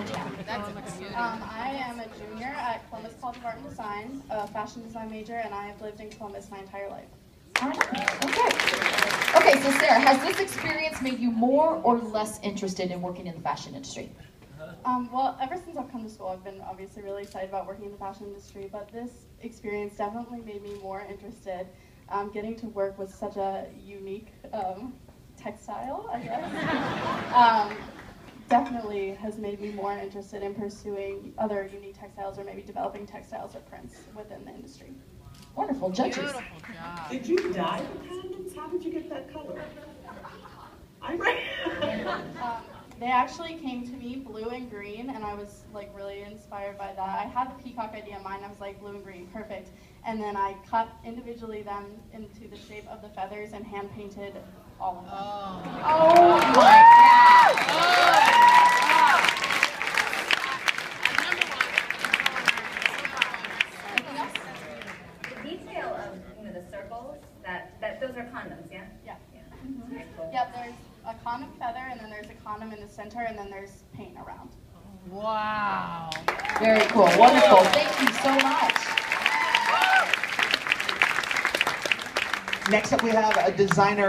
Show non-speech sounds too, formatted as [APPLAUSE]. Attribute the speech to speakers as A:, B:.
A: Um,
B: I am a junior at Columbus College of Art and Design, a fashion design major, and I have lived in Columbus my entire life.
A: Okay. Okay, so Sarah, has this experience made you more or less interested in working in the fashion industry?
B: Um, well, ever since I've come to school, I've been obviously really excited about working in the fashion industry, but this experience definitely made me more interested. Um, getting to work with such a unique um, textile, I guess. [LAUGHS] Um, definitely has made me more interested in pursuing other unique textiles or maybe developing textiles or prints within the industry.
A: Wonderful. Judges.
C: Did you dye the condoms? How did
D: you get
C: that color?
D: I
C: [LAUGHS]
B: Um, they actually came to me blue and green, and I was like really inspired by that. I had the peacock idea in mind. I was like blue and green, perfect. And then I cut individually them into the shape of the feathers and hand painted all of them. Oh.
A: Oh my Anything else?
E: The detail of, you know, the circles, that, that, those are condoms, yeah?
B: Yeah.
E: Yeah. Mm-hmm. Very cool.
B: Yep, there's a condom feather, and then there's a condom in the center, and then there's paint around.
F: Wow.
A: Very cool. Wonderful. Thank you so much.
G: Next up, we have a designer